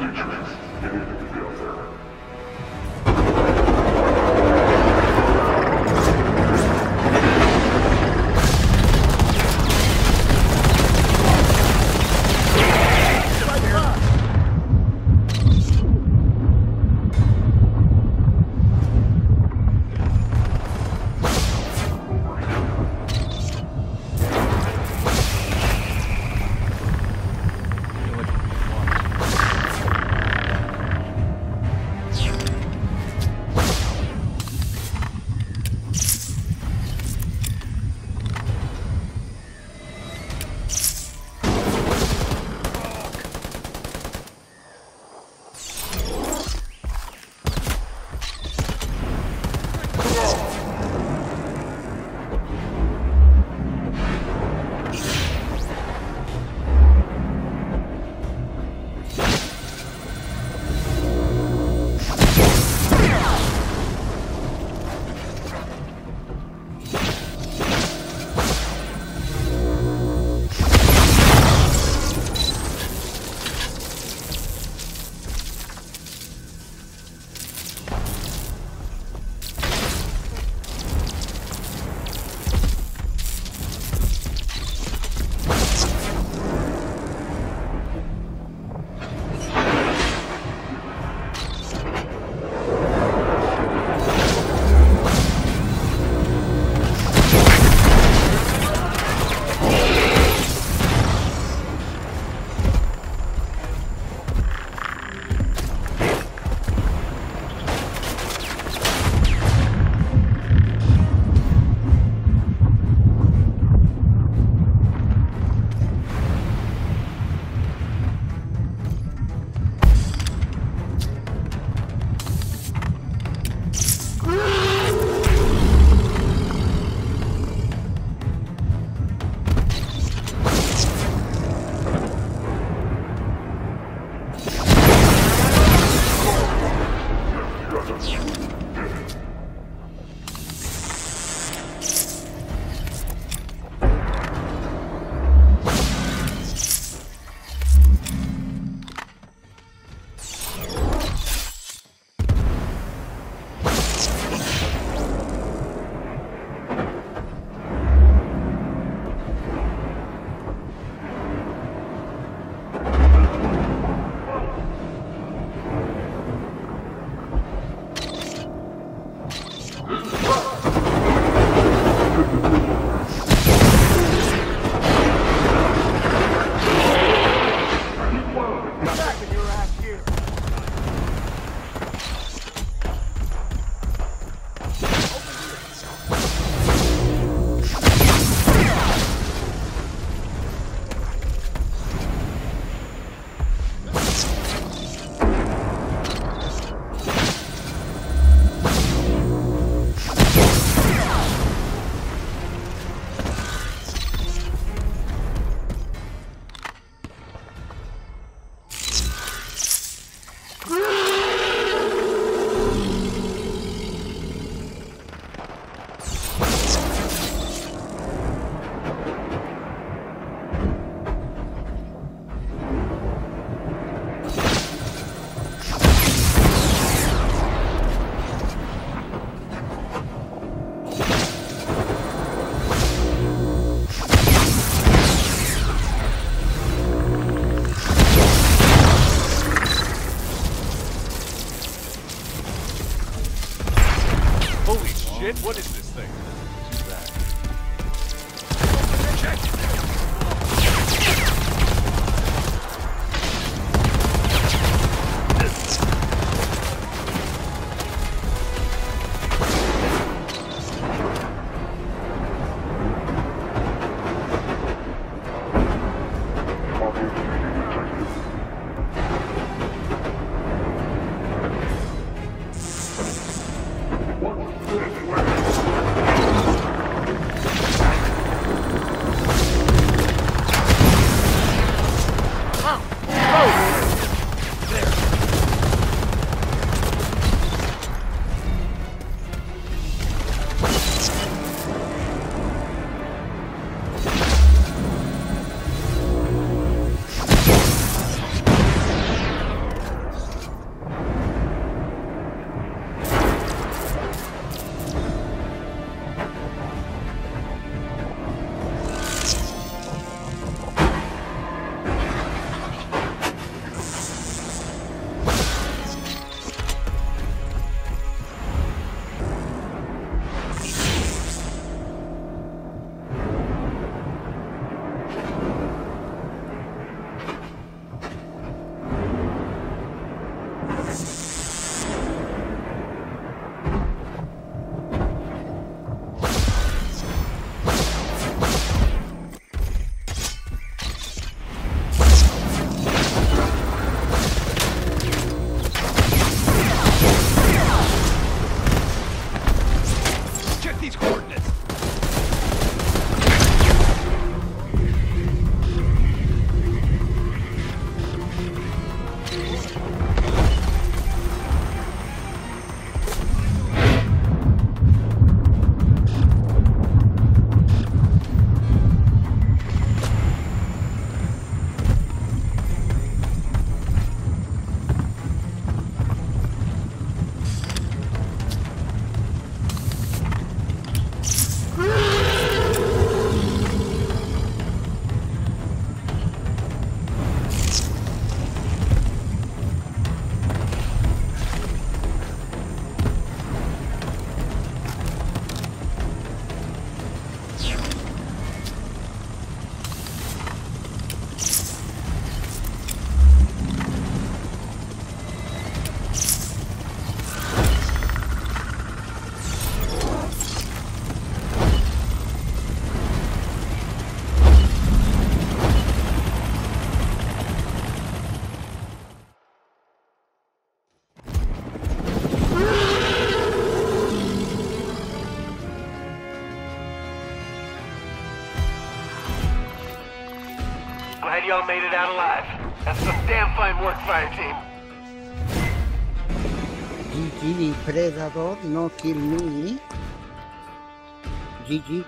creatures. What is this Y'all made it out alive. That's some damn fine work, fire team. GG Predator, no kill me. GG.